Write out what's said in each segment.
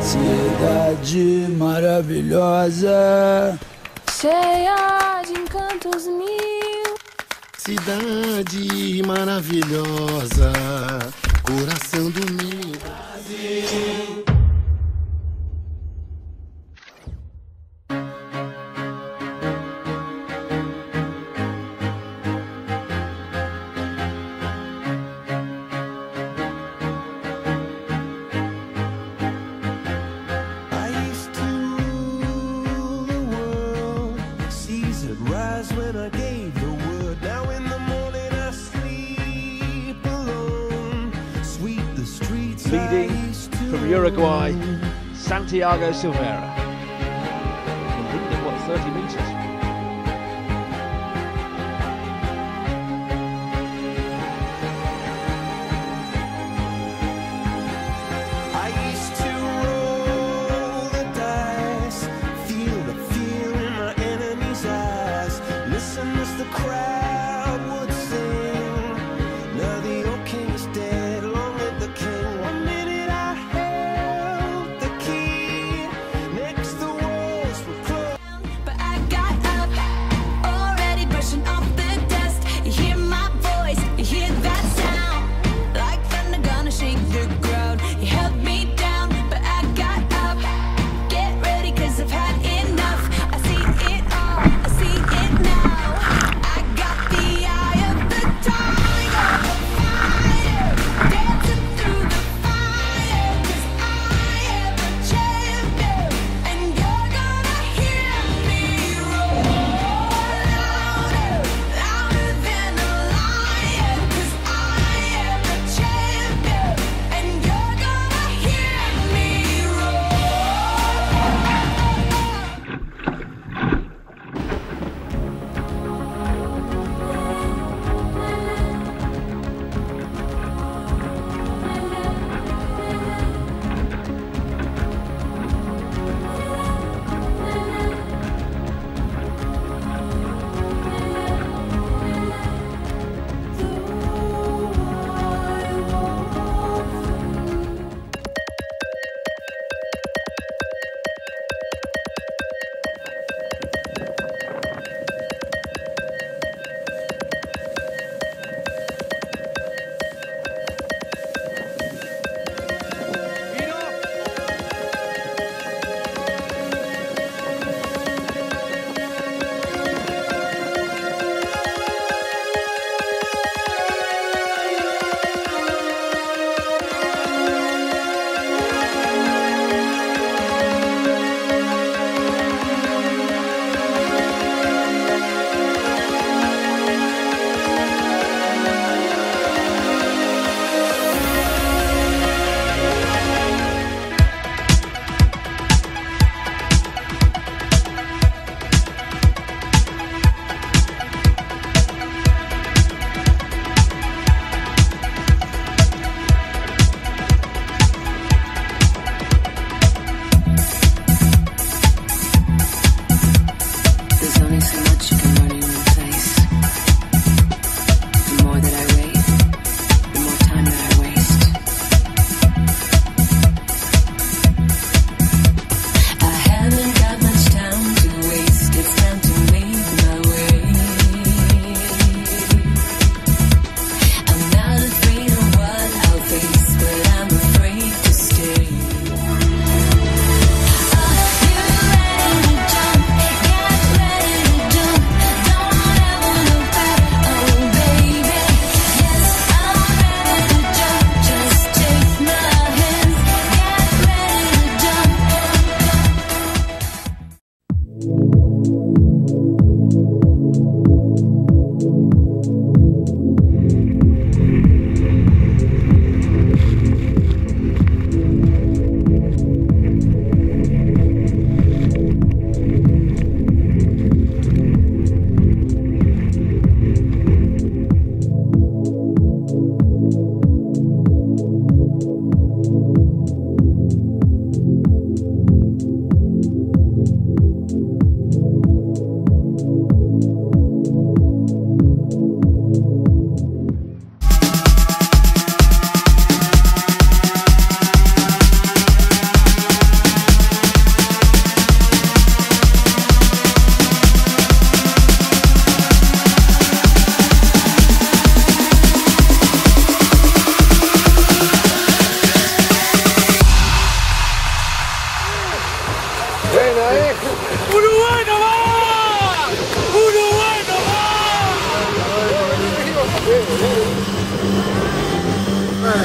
Cidade maravilhosa, cheia de encantos mil. Cidade maravilhosa, coração do meu Brasil. Uruguay, Santiago Silveira. What, 30 metres?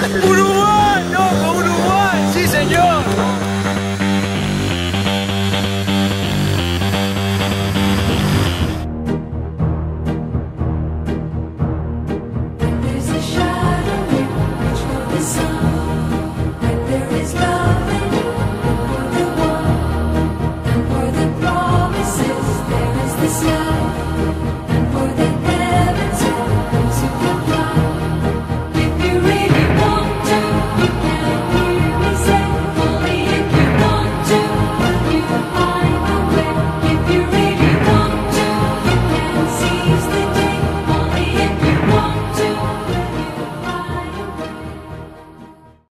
Uno